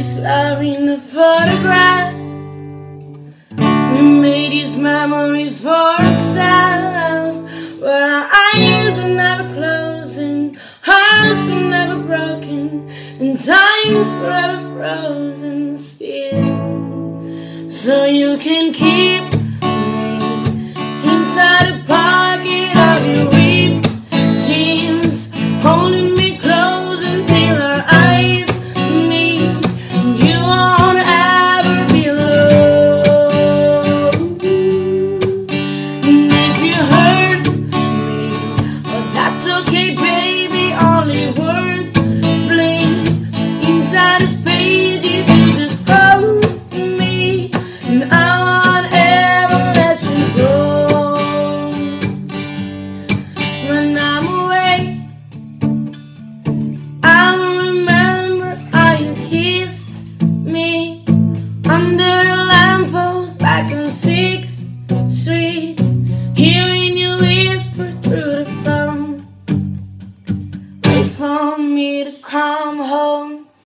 this love in a photograph. We made these memories for ourselves. But our eyes were never closing, hearts were never broken, and time's forever frozen still. So you can keep It's okay. for me to come home.